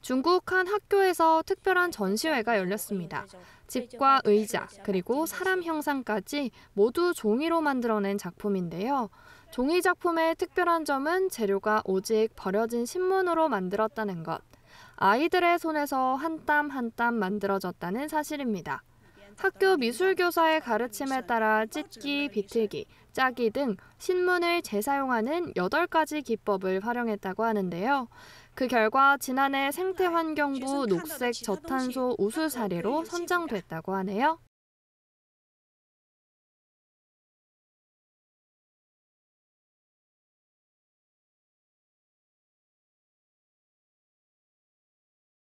중국 한 학교에서 특별한 전시회가 열렸습니다. 집과 의자, 그리고 사람 형상까지 모두 종이로 만들어낸 작품인데요. 종이 작품의 특별한 점은 재료가 오직 버려진 신문으로 만들었다는 것. 아이들의 손에서 한 땀 한 땀 만들어졌다는 사실입니다. 학교 미술교사의 가르침에 따라 찢기, 비틀기, 짜기 등 신문을 재사용하는 8가지 기법을 활용했다고 하는데요. 그 결과 지난해 생태환경부 녹색 저탄소 우수 사례로 선정됐다고 하네요.